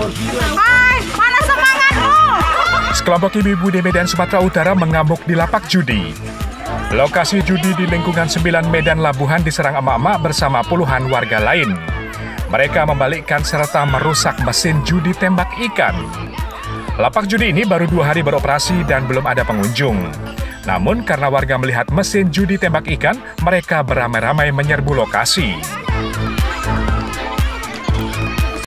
Hai, mana semangatmu? Sekelompok ibu-ibu di Medan, Sumatera Utara mengamuk di lapak judi. Lokasi judi di lingkungan 9 Medan Labuhan diserang emak-emak bersama puluhan warga lain. Mereka membalikkan serta merusak mesin judi tembak ikan. Lapak judi ini baru dua hari beroperasi dan belum ada pengunjung. Namun karena warga melihat mesin judi tembak ikan, mereka beramai-ramai menyerbu lokasi.